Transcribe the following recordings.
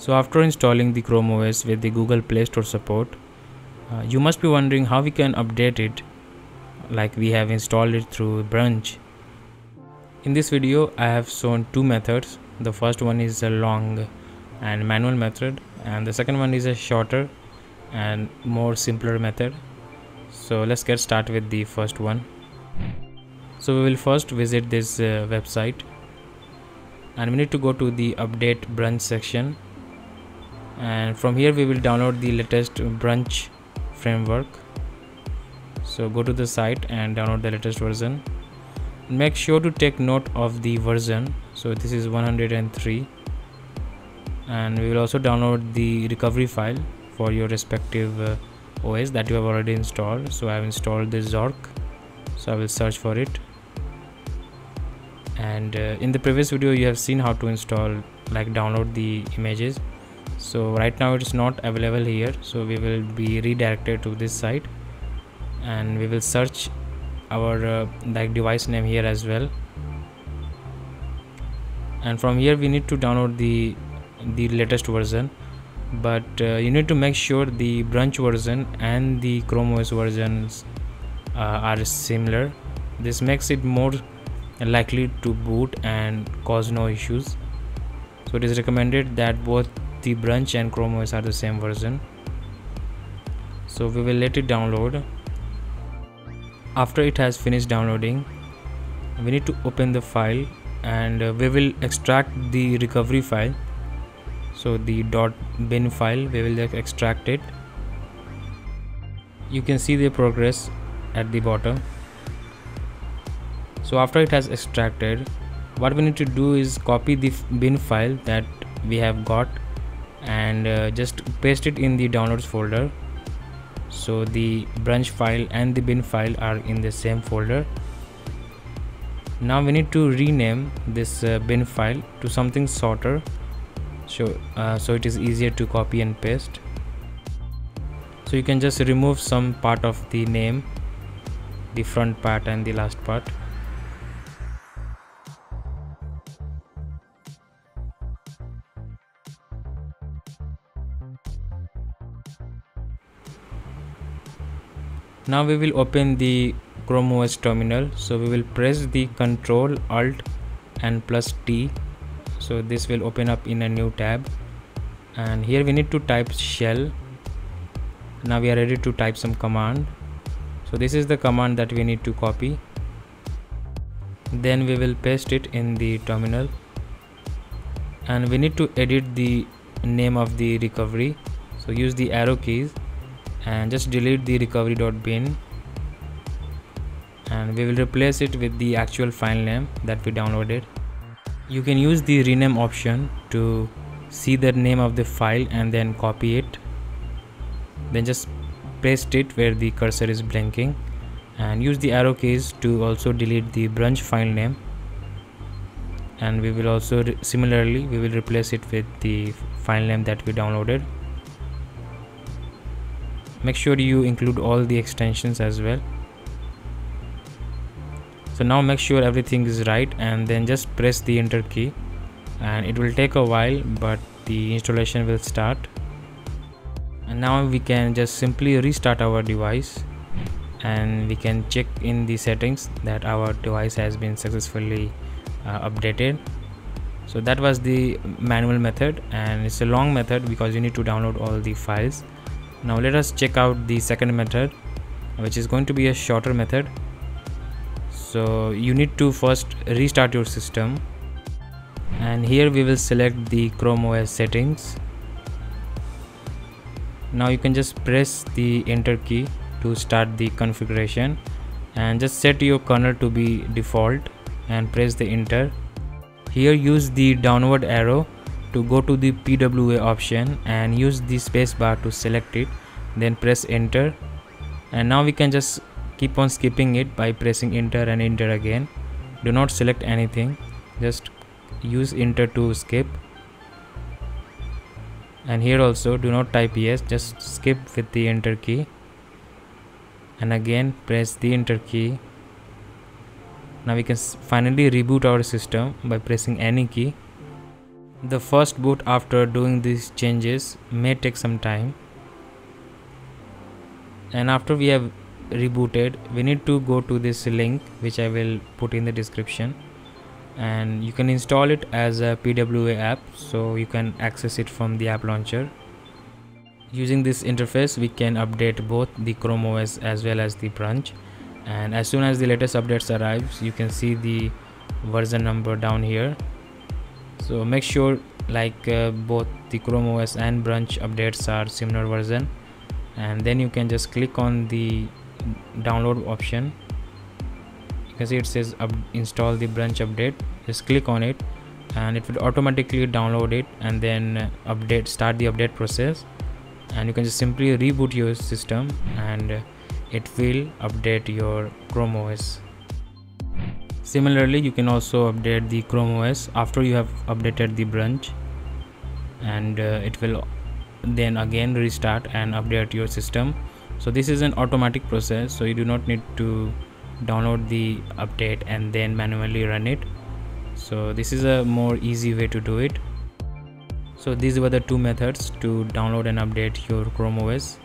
So after installing the Chrome OS with the Google Play Store support, uh, you must be wondering how we can update it like we have installed it through Brunch. In this video, I have shown two methods. The first one is a long and manual method and the second one is a shorter and more simpler method. So let's get started with the first one. So we will first visit this uh, website and we need to go to the update brunch section and from here we will download the latest brunch framework. So go to the site and download the latest version. Make sure to take note of the version. So this is 103 and we will also download the recovery file for your respective uh, OS that you have already installed. So I have installed the Zork. So I will search for it. And uh, in the previous video you have seen how to install like download the images so right now it's not available here. So we will be redirected to this site. And we will search our uh, like device name here as well. And from here we need to download the the latest version. But uh, you need to make sure the brunch version and the chrome os versions uh, are similar. This makes it more likely to boot and cause no issues. So it is recommended that both the brunch and chrome os are the same version. So we will let it download. After it has finished downloading we need to open the file and uh, we will extract the recovery file. So the .bin file we will extract it. You can see the progress at the bottom. So after it has extracted what we need to do is copy the bin file that we have got and uh, just paste it in the downloads folder. So the brunch file and the bin file are in the same folder. Now we need to rename this uh, bin file to something shorter. So uh, so it is easier to copy and paste. So you can just remove some part of the name the front part and the last part now we will open the chrome os terminal. So we will press the control alt and plus t. So this will open up in a new tab. And here we need to type shell. Now we are ready to type some command. So this is the command that we need to copy. Then we will paste it in the terminal. And we need to edit the name of the recovery. So use the arrow keys and just delete the recovery.bin and we will replace it with the actual file name that we downloaded. You can use the rename option to see the name of the file and then copy it. Then just paste it where the cursor is blinking. And use the arrow keys to also delete the brunch file name. And we will also similarly we will replace it with the file name that we downloaded make sure you include all the extensions as well. So now make sure everything is right and then just press the enter key. And it will take a while but the installation will start. And now we can just simply restart our device. And we can check in the settings that our device has been successfully uh, updated. So that was the manual method and it's a long method because you need to download all the files now let us check out the second method which is going to be a shorter method. So you need to first restart your system. And here we will select the chrome os settings. Now you can just press the enter key to start the configuration. And just set your kernel to be default and press the enter. Here use the downward arrow to go to the PWA option and use the spacebar to select it then press enter. And now we can just keep on skipping it by pressing enter and enter again. Do not select anything just use enter to skip. And here also do not type yes just skip with the enter key. And again press the enter key. Now we can finally reboot our system by pressing any key the first boot after doing these changes may take some time. And after we have rebooted we need to go to this link which I will put in the description. And you can install it as a PWA app so you can access it from the app launcher. Using this interface we can update both the Chrome OS as well as the brunch. And as soon as the latest updates arrives you can see the version number down here so make sure like uh, both the chrome os and brunch updates are similar version. And then you can just click on the download option. You can see it says install the brunch update. Just click on it and it will automatically download it and then update start the update process. And you can just simply reboot your system and it will update your chrome os Similarly, you can also update the Chrome OS after you have updated the brunch and uh, it will then again restart and update your system. So this is an automatic process so you do not need to download the update and then manually run it. So this is a more easy way to do it. So these were the two methods to download and update your Chrome OS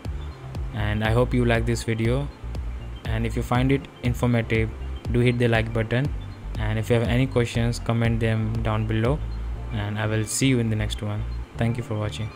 and I hope you like this video and if you find it informative do hit the like button. And if you have any questions comment them down below. And i will see you in the next one. Thank you for watching